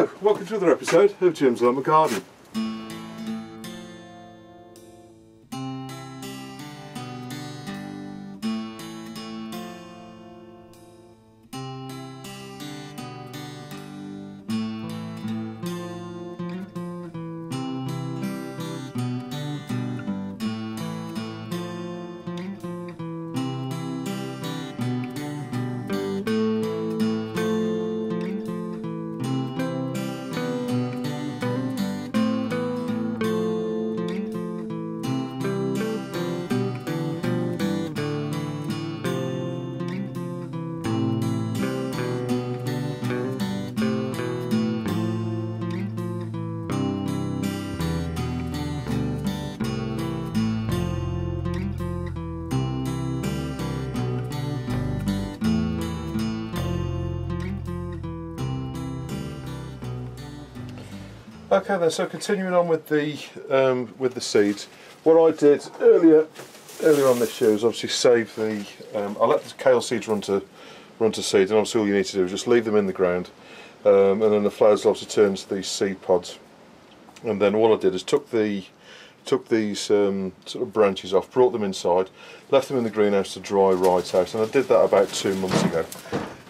Welcome to another episode of Jim's Allotment Garden. Okay then, so continuing on with the um, with the seeds, what I did earlier earlier on this year was obviously save the. Um, I let the kale seeds run to run to seed, and obviously all you need to do is just leave them in the ground, um, and then the flowers obviously turn to these seed pods. And then all I did is took the took these um, sort of branches off, brought them inside, left them in the greenhouse to dry right out, and I did that about two months ago.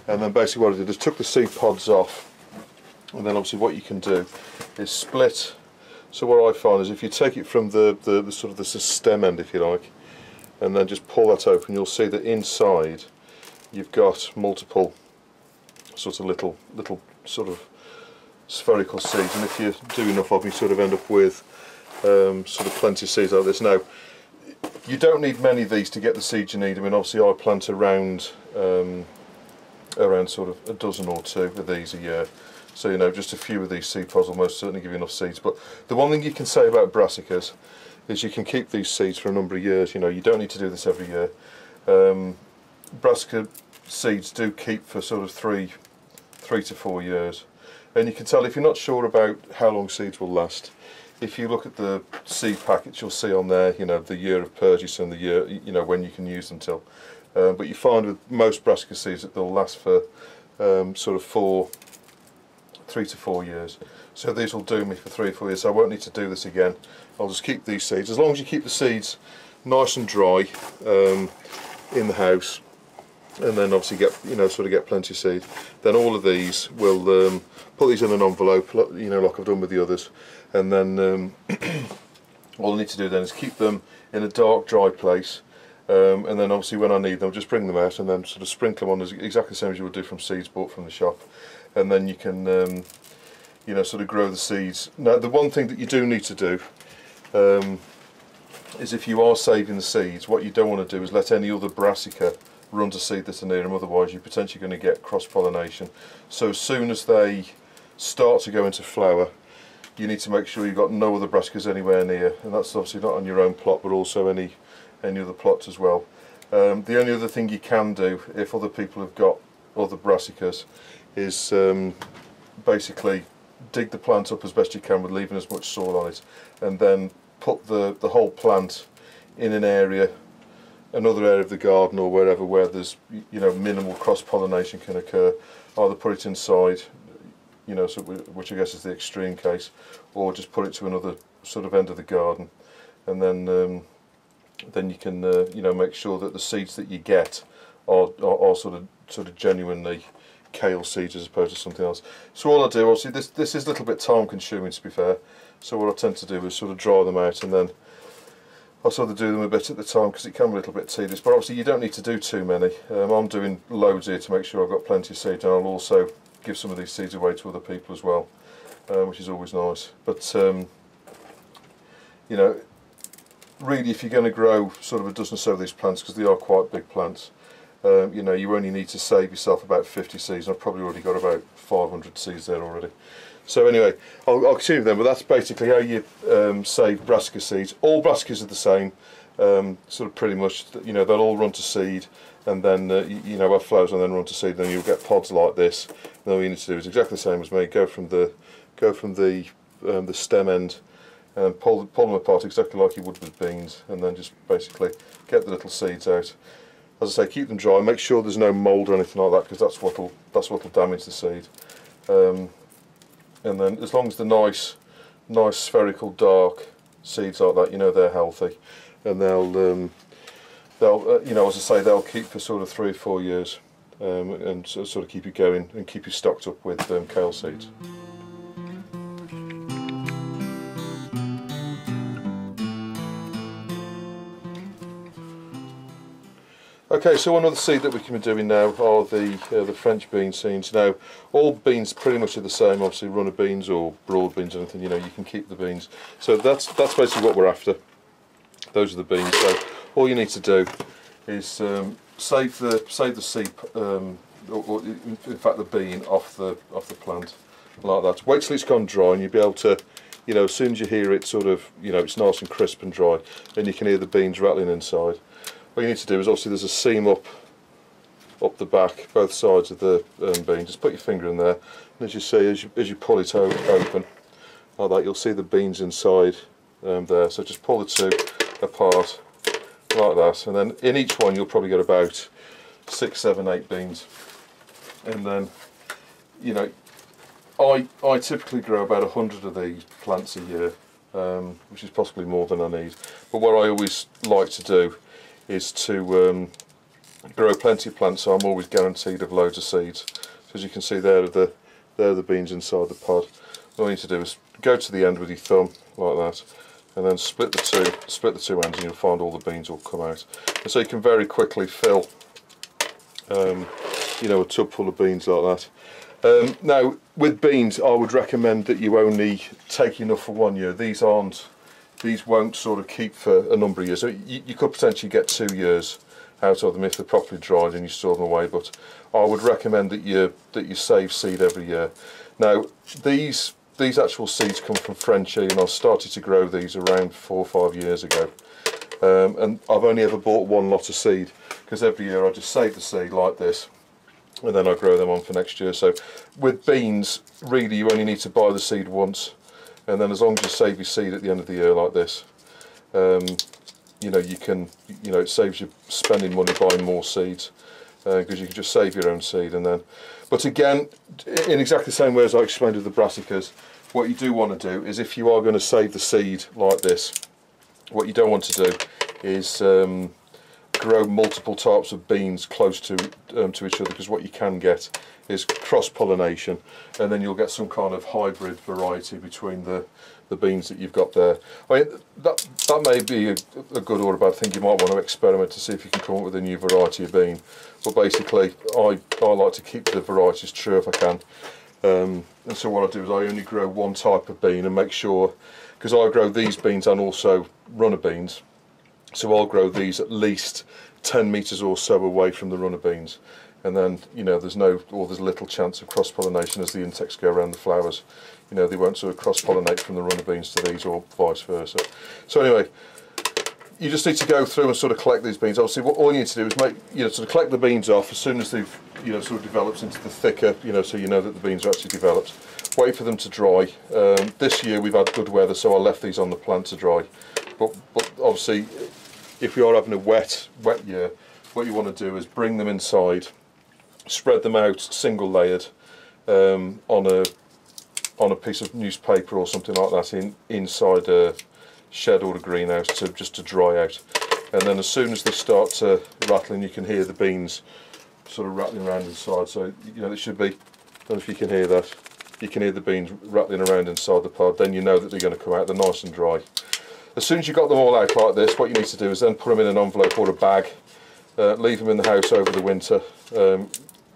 And then basically what I did is took the seed pods off and then obviously what you can do is split. So what I find is if you take it from the, the, the sort of the stem end if you like and then just pull that open you'll see that inside you've got multiple sort of little little sort of spherical seeds. And if you do enough of them you sort of end up with um, sort of plenty of seeds like this. Now you don't need many of these to get the seeds you need. I mean obviously I plant around um, around sort of a dozen or two of these a year so you know, just a few of these seed pods will most certainly give you enough seeds. But the one thing you can say about brassicas is you can keep these seeds for a number of years. You know, you don't need to do this every year. Um, brassica seeds do keep for sort of three, three to four years. And you can tell if you're not sure about how long seeds will last, if you look at the seed packets, you'll see on there, you know, the year of purchase and the year, you know, when you can use them till. Um, but you find with most brassica seeds that they'll last for um, sort of four, three to four years. So these will do me for three or four years, so I won't need to do this again. I'll just keep these seeds. As long as you keep the seeds nice and dry um, in the house, and then obviously get you know sort of get plenty of seed then all of these will um, put these in an envelope you know like I've done with the others and then um, all I need to do then is keep them in a dark dry place um, and then obviously when I need them just bring them out and then sort of sprinkle them on exactly the same as you would do from seeds bought from the shop and then you can um, you know sort of grow the seeds. Now the one thing that you do need to do um, is if you are saving the seeds what you don't want to do is let any other brassica run to seed that are near them otherwise you're potentially going to get cross pollination. So as soon as they start to go into flower you need to make sure you've got no other brassicas anywhere near and that's obviously not on your own plot but also any any other plots as well. Um, the only other thing you can do if other people have got other brassicas is um, basically dig the plant up as best you can with leaving as much soil on it and then put the, the whole plant in an area another area of the garden or wherever where there's you know minimal cross pollination can occur. Either put it inside you know so which I guess is the extreme case or just put it to another sort of end of the garden. And then um, then you can uh, you know make sure that the seeds that you get are, are, are sort of sort of genuinely kale seeds as opposed to something else. So all I do, obviously this, this is a little bit time consuming to be fair, so what I tend to do is sort of dry them out and then I'll sort of do them a bit at the time because it can be a little bit tedious, but obviously you don't need to do too many. Um, I'm doing loads here to make sure I've got plenty of seed and I'll also give some of these seeds away to other people as well, uh, which is always nice. But um, you know, really if you're going to grow sort of a dozen or so of these plants, because they are quite big plants, um, you know you only need to save yourself about 50 seeds I've probably already got about 500 seeds there already. So anyway I'll, I'll continue them but that's basically how you um, save brassica seeds. All brassicas are the same um, sort of pretty much you know they'll all run to seed and then uh, you, you, know have flowers and then run to seed then you'll get pods like this. And all you need to do is exactly the same as me go from the go from the um, the stem end and pull, pull them apart exactly like you would with beans and then just basically get the little seeds out as I say, keep them dry. Make sure there's no mould or anything like that because that's what'll that's what'll damage the seed. Um, and then as long as the nice, nice spherical dark seeds like that, you know they're healthy, and they'll, um, they'll, uh, you know, as I say, they'll keep for sort of three or four years, um, and so, sort of keep you going and keep you stocked up with um, kale seeds. Okay, so one other seed that we can be doing now are the uh, the French bean seeds. Now, all beans pretty much are the same. Obviously, runner beans or broad beans, anything. You know, you can keep the beans. So that's that's basically what we're after. Those are the beans. So all you need to do is um, save the save the seed, um, or, or in fact the bean off the off the plant like that. Wait till it's gone dry, and you'll be able to, you know, as soon as you hear it, sort of, you know, it's nice and crisp and dry, then you can hear the beans rattling inside what you need to do is obviously there's a seam up up the back, both sides of the um, bean. Just put your finger in there, and as you see, as you, as you pull it open like that, you'll see the beans inside um, there. So just pull the two apart like that, and then in each one you'll probably get about six, seven, eight beans. And then, you know, I I typically grow about a hundred of these plants a year, um, which is possibly more than I need. But what I always like to do is to um, grow plenty of plants so I'm always guaranteed of loads of seeds. So as you can see there are the, there are the beans inside the pod. All you need to do is go to the end with your thumb like that and then split the two split the two ends and you'll find all the beans will come out. And so you can very quickly fill um, you know a tub full of beans like that. Um, now with beans I would recommend that you only take enough for one year. These aren't these won't sort of keep for a number of years. So you, you, could potentially get two years out of them if they're properly dried and you store them away. But I would recommend that you that you save seed every year. Now these these actual seeds come from Frenchy, and I started to grow these around four or five years ago. Um, and I've only ever bought one lot of seed because every year I just save the seed like this and then I grow them on for next year. So with beans, really you only need to buy the seed once and then as long as you save your seed at the end of the year like this um, you know you can you know it saves you spending money buying more seeds because uh, you can just save your own seed and then but again in exactly the same way as I explained with the brassicas what you do want to do is if you are going to save the seed like this what you don't want to do is um, grow multiple types of beans close to um, to each other because what you can get is cross-pollination and then you'll get some kind of hybrid variety between the the beans that you've got there. I mean that that may be a, a good or a bad thing. You might want to experiment to see if you can come up with a new variety of bean. But basically, I I like to keep the varieties true if I can. Um, and so what I do is I only grow one type of bean and make sure because I grow these beans and also runner beans so I'll grow these at least 10 metres or so away from the runner beans. And then you know there's no or there's little chance of cross pollination as the insects go around the flowers. You know they won't sort of cross pollinate from the runner beans to these or vice versa. So anyway you just need to go through and sort of collect these beans. Obviously what all you need to do is make you know sort of collect the beans off as soon as they've you know sort of developed into the thicker you know so you know that the beans are actually developed. Wait for them to dry. Um, this year we've had good weather so I left these on the plant to dry. But, but obviously if you are having a wet wet year what you want to do is bring them inside spread them out single layered um, on a on a piece of newspaper or something like that in inside a shed or a greenhouse to just to dry out. And then as soon as they start to rattling you can hear the beans sort of rattling around inside. So you know it should be I don't know if you can hear that. You can hear the beans rattling around inside the pod then you know that they're going to come out. They're nice and dry as soon as you've got them all out like this, what you need to do is then put them in an envelope or a bag, uh, leave them in the house over the winter. Um,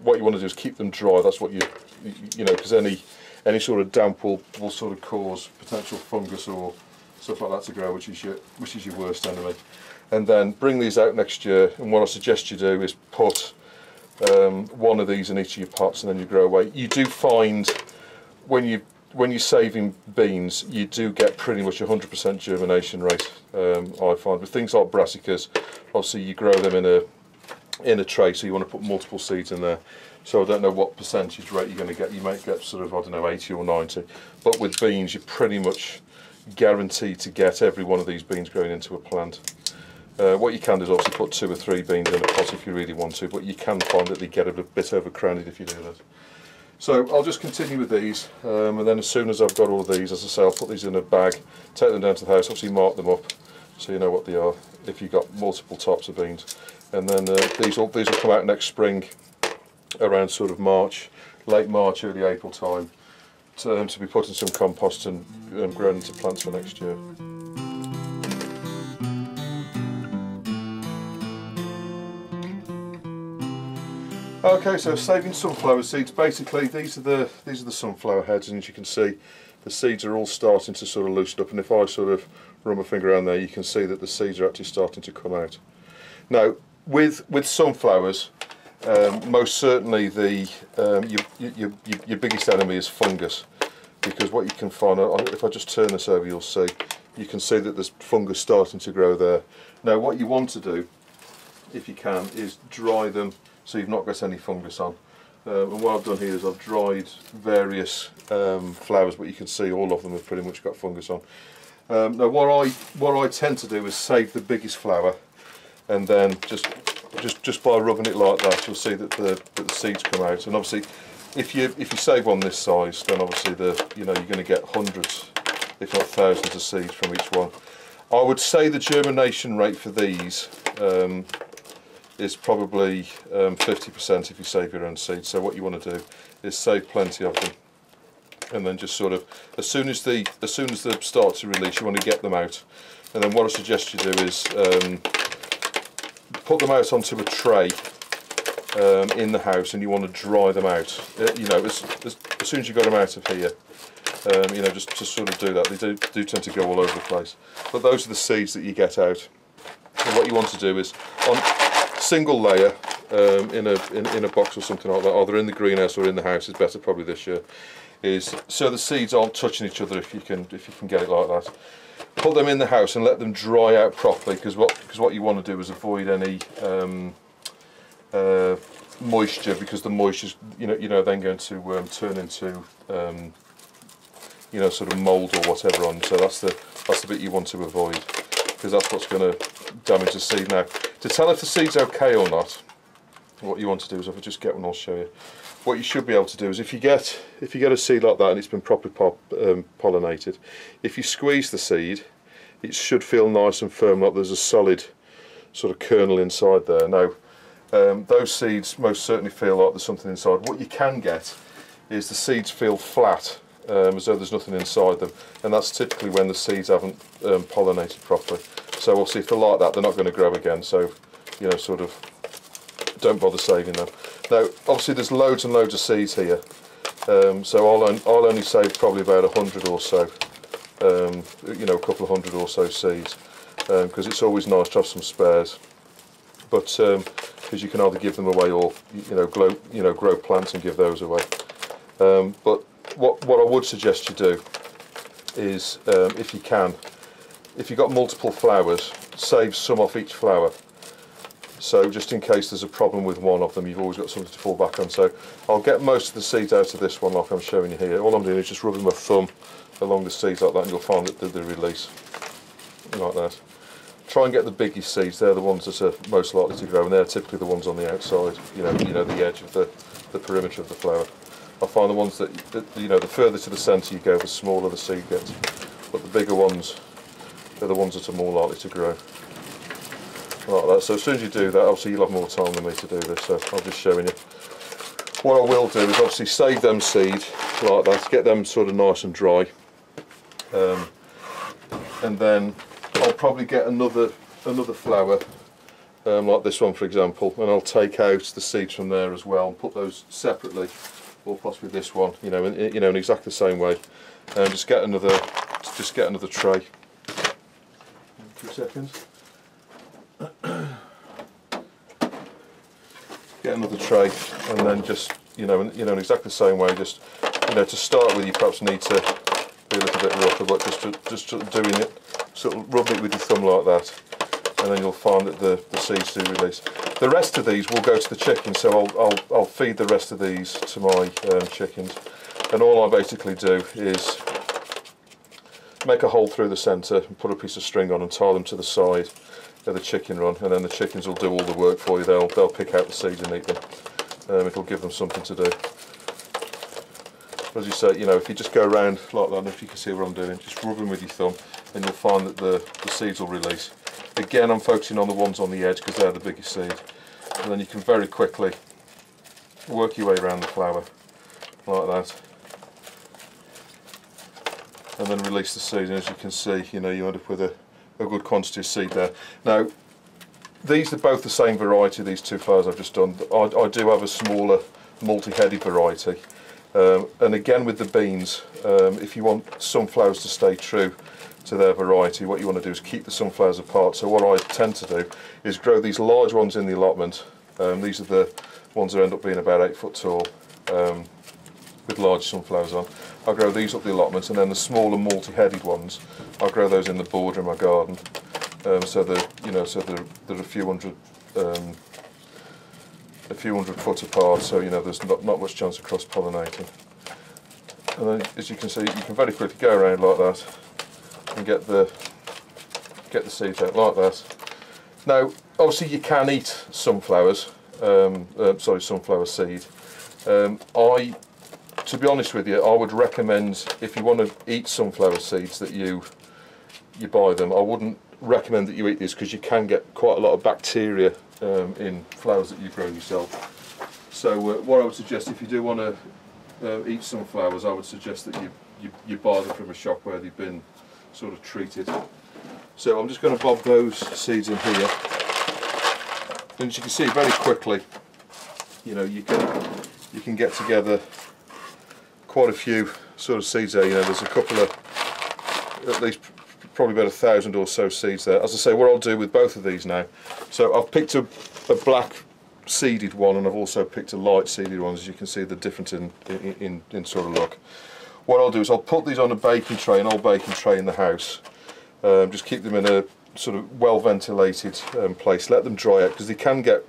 what you want to do is keep them dry, that's what you, you know, because any any sort of damp will, will sort of cause potential fungus or stuff like that to grow, which is your, which is your worst enemy. And then bring these out next year, and what I suggest you do is put um, one of these in each of your pots and then you grow away. You do find when you when you're saving beans, you do get pretty much 100% germination rate. Um, I find with things like brassicas, obviously you grow them in a in a tray, so you want to put multiple seeds in there. So I don't know what percentage rate you're going to get. You might get sort of I don't know 80 or 90, but with beans, you're pretty much guaranteed to get every one of these beans growing into a plant. Uh, what you can do is obviously put two or three beans in a pot if you really want to, but you can find that they get a bit overcrowded if you do that. So I'll just continue with these, um, and then as soon as I've got all these, as I say, I'll put these in a bag, take them down to the house, obviously mark them up, so you know what they are. If you've got multiple types of beans, and then uh, these will these will come out next spring, around sort of March, late March, early April time, to, um, to be put in some compost and um, grown into plants for next year. Okay, so saving sunflower seeds. Basically, these are the these are the sunflower heads, and as you can see, the seeds are all starting to sort of loosen up. And if I sort of run my finger around there, you can see that the seeds are actually starting to come out. Now, with with sunflowers, um, most certainly the um, your, your, your, your biggest enemy is fungus, because what you can find, if I just turn this over, you'll see, you can see that there's fungus starting to grow there. Now, what you want to do, if you can, is dry them so you've not got any fungus on. Um, and what I've done here is I've dried various um, flowers, but you can see all of them have pretty much got fungus on. Um, now what I what I tend to do is save the biggest flower, and then just just just by rubbing it like that, you'll see that the that the seeds come out. And obviously, if you if you save one this size, then obviously the you know you're going to get hundreds, if not thousands, of seeds from each one. I would say the germination rate for these um, is probably 50% um, if you save your own seed. So what you want to do is save plenty of them, and then just sort of as soon as the as soon as they start to release, you want to get them out. And then what I suggest you do is um, put them out onto a tray um, in the house, and you want to dry them out. Uh, you know, as, as, as, soon as you got them out of here. Um, you know, just to sort of do that. They do, do tend to go all over the place. But those are the seeds that you get out. And what you want to do is, on single layer um, in a in, in, a box or something like that, either in the greenhouse or in the house is better probably this year. Is so the seeds aren't touching each other if you can if you can get it like that. Put them in the house and let them dry out properly because what because what you want to do is avoid any um, uh, moisture because the moisture you know you know then going to um, turn into um, you know sort of mold or whatever on. So that's the that's the bit you want to avoid because that's what's going to damage the seed now. To tell if the seed's okay or not, what you want to do is if I just get one I'll show you. What you should be able to do is if you get if you get a seed like that and it's been properly po um, pollinated, if you squeeze the seed, it should feel nice and firm like there's a solid sort of kernel inside there. Now, um, those seeds most certainly feel like there's something inside. What you can get is the seeds feel flat um, as though there's nothing inside them and that's typically when the seeds haven't um, pollinated properly. So we'll see if they're like that, they're not going to grow again. So, you know, sort of don't bother saving them. Now, obviously there's loads and loads of seeds here. Um, so I'll, on, I'll only save probably about a hundred or so, um, you know, a couple of hundred or so seeds, because um, it's always nice to have some spares. But because um, you can either give them away or you know, grow, you know, grow plants and give those away. Um, but what what I would suggest you do is, if you can, if you've got multiple flowers, save some off each flower. So just in case there's a problem with one of them, you've always got something to fall back on. So I'll get most of the seeds out of this one like I'm showing you here. All I'm doing is just rubbing my thumb along the seeds like that and you'll find that they release like that. Try and get the biggest seeds, they're the ones that are most likely to grow and they're typically the ones on the outside, you know, you know the edge of the, the perimeter of the flower. I find the ones that, that you know, the further to the centre you go, the smaller the seed gets. But the bigger ones they're the ones that are more likely to grow. Like that. So as soon as you do that, obviously you'll have more time than me to do this, so I'm just showing you. What I will do is obviously save them seed like that, get them sort of nice and dry. Um, and then I'll probably get another another flower um, like this one for example and I'll take out the seeds from there as well and put those separately or possibly this one you know in, you know in exactly the same way and just get another just get another tray seconds. Get another tray and then just, you know, you know, in exactly the same way, just, you know, to start with you perhaps need to be a little bit rougher, but just, to, just to doing it, sort of rubbing it with your thumb like that, and then you'll find that the, the seeds do release. The rest of these will go to the chickens, so I'll, I'll, I'll feed the rest of these to my um, chickens. And all I basically do is make a hole through the centre and put a piece of string on and tie them to the side of the chicken run and then the chickens will do all the work for you. They'll, they'll pick out the seeds and eat them. Um, it'll give them something to do. As you say, you know, if you just go around like that, if you can see what I'm doing, just rubbing with your thumb, and you'll find that the, the seeds will release. Again, I'm focusing on the ones on the edge because they're the biggest seed. And then you can very quickly work your way around the flower like that and then release the seed. And as you can see you know you end up with a, a good quantity of seed there. Now these are both the same variety these two flowers I've just done. I, I do have a smaller multi-headed variety. Um, and again with the beans um, if you want sunflowers to stay true to their variety what you want to do is keep the sunflowers apart. So what I tend to do is grow these large ones in the allotment. Um, these are the ones that end up being about 8 foot tall um, with large sunflowers on I'll grow these up the allotments and then the smaller multi-headed ones I'll grow those in the border of my garden. Um, so they're you know so they're, they're a few hundred um, a few hundred foot apart so you know there's not, not much chance of cross pollinating and then as you can see you can very quickly go around like that and get the get the seeds out like that. Now obviously you can eat sunflowers um, uh, sorry sunflower seed. Um, I to be honest with you, I would recommend if you want to eat sunflower seeds that you you buy them. I wouldn't recommend that you eat these because you can get quite a lot of bacteria um, in flowers that you grow yourself. So uh, what I would suggest if you do want to uh, eat sunflowers, I would suggest that you, you, you buy them from a shop where they've been sort of treated. So I'm just going to bob those seeds in here. And as you can see very quickly, you know, you can you can get together quite a few sort of seeds there. You know, there's a couple of, at least probably about a thousand or so seeds there. As I say, what I'll do with both of these now, so I've picked a, a black seeded one and I've also picked a light seeded one, as you can see the difference in, in, in, in sort of look. What I'll do is I'll put these on a baking tray, an old baking tray in the house, um, just keep them in a sort of well ventilated um, place, let them dry out because they can get,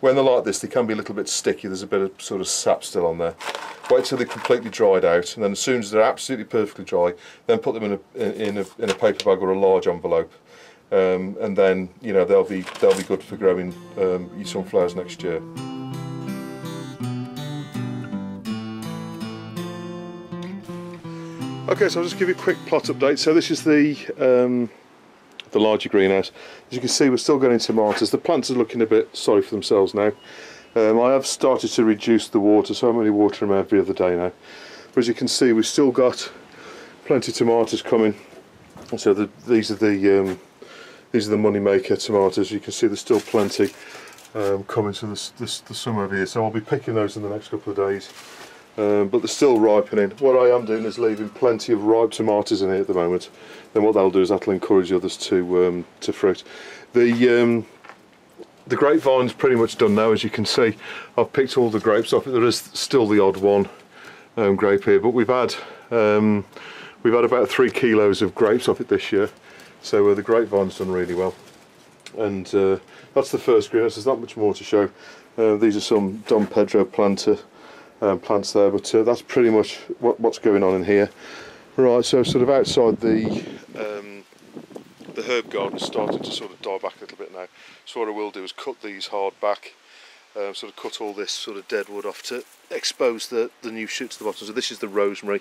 when they're like this they can be a little bit sticky, there's a bit of sort of sap still on there wait till they're completely dried out and then as soon as they're absolutely perfectly dry then put them in a, in a, in a paper bag or a large envelope um, and then you know they'll be they'll be good for growing um, sunflowers next year. Okay, so I'll just give you a quick plot update. So this is the um, the larger greenhouse. As you can see, we're still getting tomatoes. The plants are looking a bit sorry for themselves now. Um, I have started to reduce the water, so I'm only watering them every other day now. But as you can see, we've still got plenty of tomatoes coming. So the, these are the um, these are the money maker tomatoes. You can see there's still plenty um, coming to the, the, the summer over here. So I'll be picking those in the next couple of days. Um, but they're still ripening. What I am doing is leaving plenty of ripe tomatoes in here at the moment. Then what they'll do is that'll encourage the others to um, to fruit. The um, the grapevine's pretty much done now as you can see. I've picked all the grapes off. It there is still the odd one um, grape here but we've had um, we've had about three kilos of grapes off it this year. So uh, the grapevine's done really well. And uh, that's the first greenhouse there's not much more to show. Uh, these are some Dom Pedro planter um, plants there but uh, that's pretty much what, what's going on in here right so sort of outside the um, the herb garden starting to sort of die back a little bit now. So what I will do is cut these hard back, um, sort of cut all this sort of dead wood off to expose the, the new shoots at the bottom. So this is the rosemary.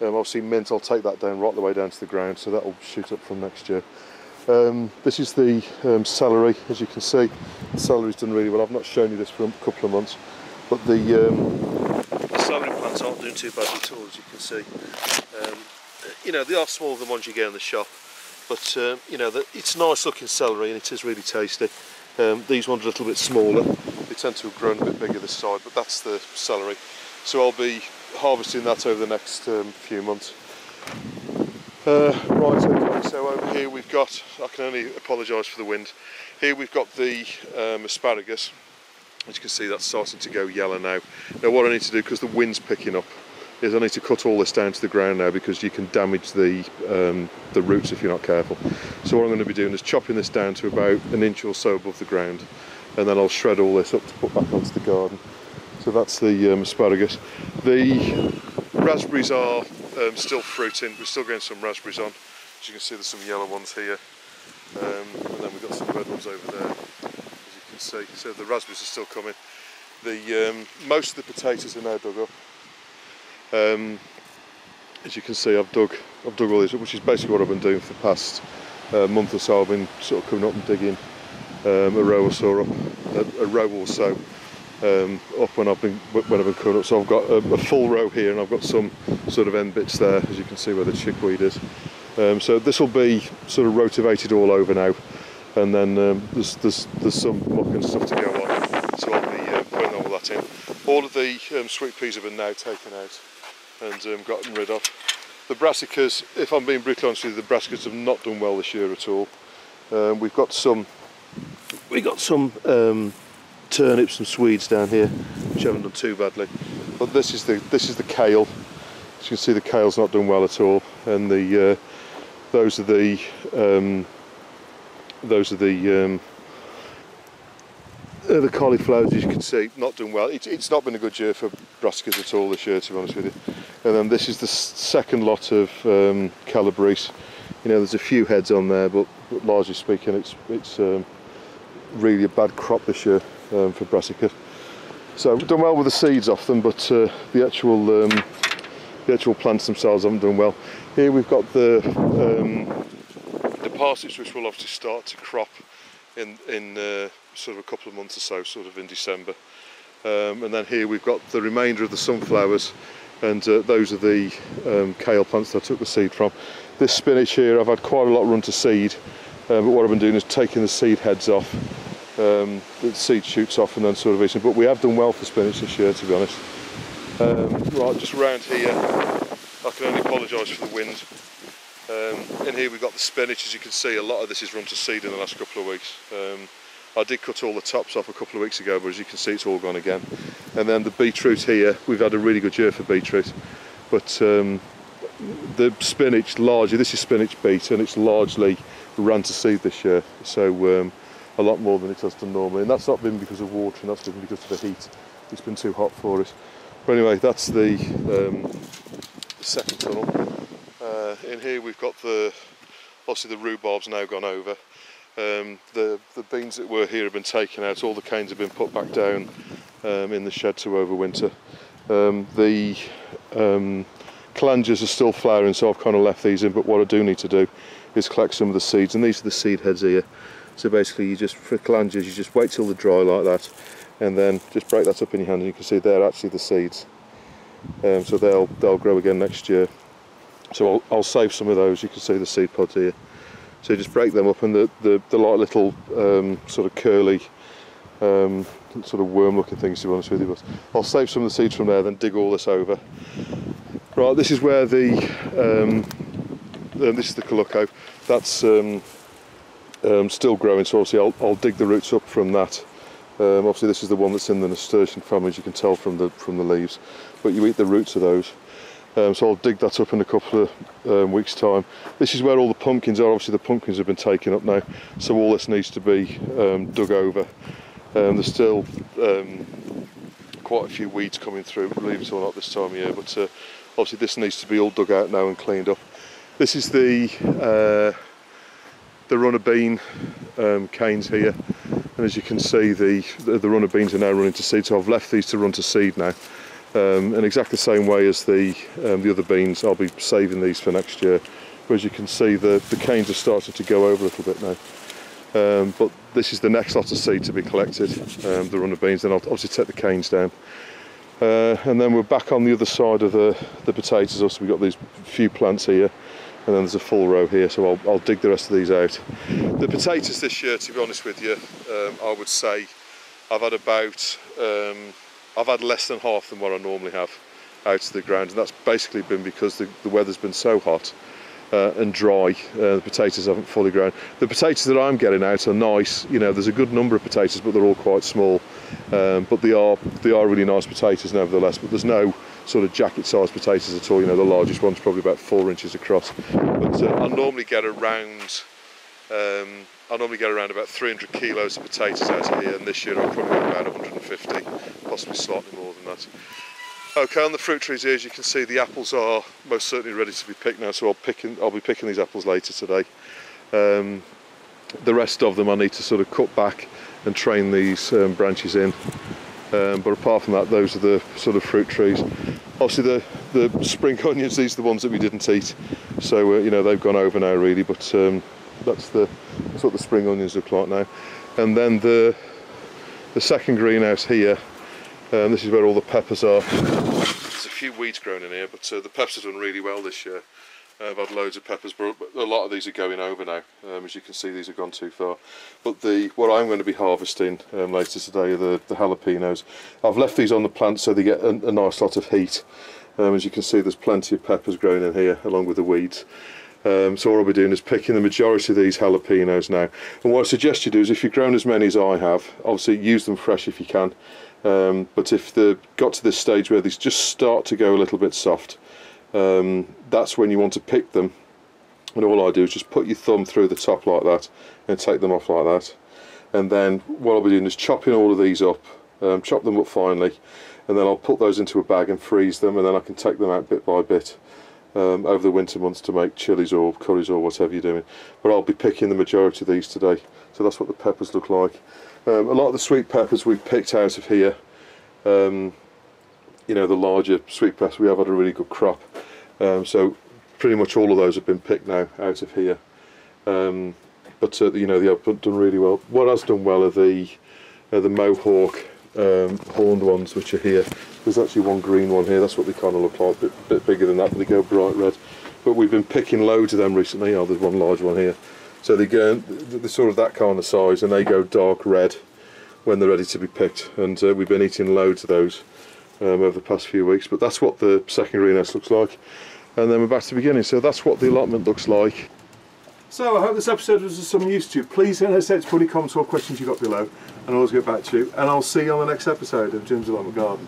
Um, obviously mint, I'll take that down right the way down to the ground, so that will shoot up from next year. Um, this is the um, celery, as you can see. The celery's done really well. I've not shown you this for a couple of months, but the, um, the celery plants aren't doing too badly at all, as you can see. Um, you know, they are smaller than ones you get in the shop, but um, you know the, it's nice looking celery and it is really tasty. Um, these ones are a little bit smaller. They tend to have grown a bit bigger this side but that's the celery. So I'll be harvesting that over the next um, few months. Uh, right okay so over here we've got I can only apologise for the wind. Here we've got the um, asparagus. As you can see that's starting to go yellow now. Now what I need to do because the wind's picking up is I need to cut all this down to the ground now because you can damage the um, the roots if you're not careful. So what I'm going to be doing is chopping this down to about an inch or so above the ground and then I'll shred all this up to put back onto the garden. So that's the um, asparagus. The raspberries are um, still fruiting, we're still getting some raspberries on. As you can see there's some yellow ones here um, and then we've got some red ones over there as you can see. So the raspberries are still coming. The um, Most of the potatoes are now dug up Um, as you can see, I've dug, I've dug all this up, which is basically what I've been doing for the past uh, month or so. I've been sort of coming up and digging um, a row or so up, a, a row or so um, up when I've been when I've been coming up. So I've got a, a, full row here, and I've got some sort of end bits there, as you can see where the chickweed is. Um, so this will be sort of rotavated all over now, and then um, there's, there's there's some muck and stuff to go on. So I'll be uh, putting all that in. All of the um, sweet peas have been now taken out and um, gotten rid of. The brassicas, if I'm being brutally honest with you, the brassicas have not done well this year at all. Um, we've got some, we got some um, turnips and swedes down here, which haven't done too badly. But this is the this is the kale. As you can see, the kale's not done well at all, and the uh, those are the um, those are the um, uh, the cauliflowers, as you can see, not doing well. It's, it's not been a good year for brassicas at all this year, to be honest with you. And then this is the second lot of um, Calabrese. You know, there's a few heads on there, but, but largely speaking, it's it's um, really a bad crop this year um, for brassica. So we've done well with the seeds off them, but uh, the actual um, the actual plants themselves haven't done well. Here we've got the um, the parsnips, which will obviously start to crop in in uh, sort of a couple of months or so, sort of in December. Um, and then here we've got the remainder of the sunflowers, and uh, those are the um, kale plants that I took the seed from. This spinach here, I've had quite a lot run to seed, um, but what I've been doing is taking the seed heads off, um, the seed shoots off, and then sort of eating. But we have done well for spinach this year, to be honest. Um, right, just around here, I can only apologise for the wind. Um, in here we've got the spinach, as you can see, a lot of this is run to seed in the last couple of weeks. Um, I did cut all the tops off a couple of weeks ago, but as you can see, it's all gone again. And then the beetroot here, we've had a really good year for beetroot, but um, the spinach largely, this is spinach beet, and it's largely ran to seed this year, so um, a lot more than it has done normally. And that's not been because of watering, that's been because of the heat. It's been too hot for us. But anyway, that's the, um, second tunnel. Uh, in here we've got the, obviously the rhubarb's now gone over. Um, the, the beans that were here have been taken out, all the canes have been put back down um, in the shed to overwinter. Um, the um, are still flowering, so I've kind of left these in, but what I do need to do is collect some of the seeds, and these are the seed heads here. So basically, you just, for calendulas, you just wait till they're dry like that, and then just break that up in your hand, and you can see they're actually the seeds. Um, so they'll, they'll grow again next year. So I'll, I'll save some of those, you can see the seed pods here. So just break them up and the, the, the like little um, sort of curly um, sort of worm looking things to be honest with you. But I'll save some of the seeds from there then dig all this over. Right, this is where the, um, um this is the Colucco. That's um, um, still growing so obviously I'll, I'll, dig the roots up from that. obviously this is the one that's in the nasturtium family as you can tell from the, from the leaves. But you eat the roots of those. Um, so I'll dig that up in a couple of um, weeks time. This is where all the pumpkins are, obviously the pumpkins have been taken up now, so all this needs to be um, dug over. Um, there's still um, quite a few weeds coming through, believe it or not this time of year, but uh, obviously this needs to be all dug out now and cleaned up. This is the uh, the runner bean um, canes here, and as you can see the, the, the runner beans are now running to seed, so I've left these to run to seed now um, in exactly the same way as the um, the other beans I'll be saving these for next year. But as you can see the, the canes are starting to go over a little bit now. Um, but this is the next lot of seed to be collected um, the runner beans then I'll obviously take the canes down. Uh, and then we're back on the other side of the, the potatoes. Also we've got these few plants here and then there's a full row here so I'll, I'll dig the rest of these out. The potatoes this year to be honest with you um, I would say I've had about um, I've had less than half than what I normally have out to the ground and that's basically been because the, the weather's been so hot uh, and dry uh, the potatoes haven't fully grown. The potatoes that I'm getting out are nice you know there's a good number of potatoes but they're all quite small. Um, but they are they are really nice potatoes nevertheless but there's no sort of jacket sized potatoes at all you know the largest one's probably about four inches across. But uh, I normally get around um, I normally get around about 300 kilos of potatoes out of here and this year I'll probably get about 150, possibly slightly more than that. Okay, on the fruit trees here, as you can see, the apples are most certainly ready to be picked now, so I'll, pick in, I'll be picking these apples later today. Um, the rest of them I need to sort of cut back and train these um, branches in. Um, but apart from that, those are the sort of fruit trees. Obviously, the the spring onions, these are the ones that we didn't eat, so uh, you know they've gone over now really. But um, that's the that's what the spring onions look like now. And then the the second greenhouse here, um, this is where all the peppers are. There's a few weeds growing in here, but uh, the peppers have done really well this year. Uh, I've had loads of peppers, but a lot of these are going over now. Um, as you can see, these have gone too far. But the what I'm going to be harvesting um, later today are the, the jalapenos. I've left these on the plant so they get a, a nice lot of heat. Um, as you can see, there's plenty of peppers growing in here, along with the weeds. Um, so what I'll be doing is picking the majority of these jalapenos now. And what I suggest you do is if you've grown as many as I have, obviously use them fresh if you can. Um, but if they've got to this stage where these just start to go a little bit soft, um, that's when you want to pick them. And all I do is just put your thumb through the top like that and take them off like that. And then what I'll be doing is chopping all of these up um, chop them up finely. And then I'll put those into a bag and freeze them. And then I can take them out bit by bit um, over the winter months to make chilies or curries or whatever you're doing. But I'll be picking the majority of these today. So that's what the peppers look like. Um, a lot of the sweet peppers we've picked out of here um, you know the larger sweet peppers we have had a really good crop. Um, so pretty much all of those have been picked now out of here. Um, but uh, you know they have done really well. What has done well are the uh, the mohawk um, horned ones which are here there's actually one green one here that's what they kind of look like a bit, bit bigger than that but they go bright red but we've been picking loads of them recently oh there's one large one here so they go they're sort of that kind of size and they go dark red when they're ready to be picked and uh, we've been eating loads of those um, over the past few weeks. But that's what the second greenhouse looks like. And then we're back to the beginning. So that's what the allotment looks like. So I hope this episode was of some use to you. Please don't hesitate to put any comments or questions you've got below and I'll always get back to you. And I'll see you on the next episode of Jim's Allotment Garden.